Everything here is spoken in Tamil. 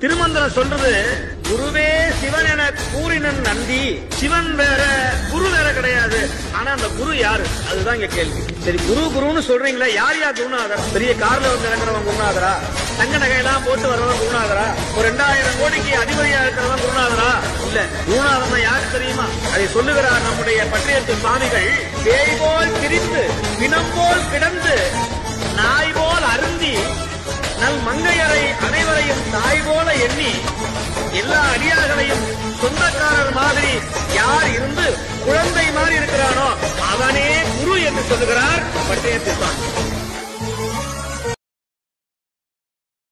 திருமந்திரம் சொல்றது குருவே சிவன் என கூறினன் நந்தி. சிவன் வேற குரு வேற கிடையாது. ஆனா அந்த குரு யாரு? அதுதான் இங்க கேள்வி. சரி குரு குருன்னு சொல்றீங்களா யார் யார் குருநாதர்? பெரிய கார்ல வந்து இறங்குறவன் குருநாதரா? தங்க நகையெல்லாம் போட்டு வர்றவன் குருநாதரா? ஒரு ரெண்டாயிரம் கோடிக்கு அதிபதியா இருக்கிறவன் குருநாதரா? இல்ல குருநாதன் யாரு தெரியுமா? அதை சொல்லுகிறார் நம்முடைய பற்றியத்து சுவாமிகள். பேய் போல் திரிந்து எண்ணி எல்லா அடியார்களையும் சொந்தக்காரர் மாதிரி யார் இருந்து குழந்தை மாதிரி இருக்கிறானோ அவனே குரு என்று சொல்லுகிறார். பட்டயத்தில்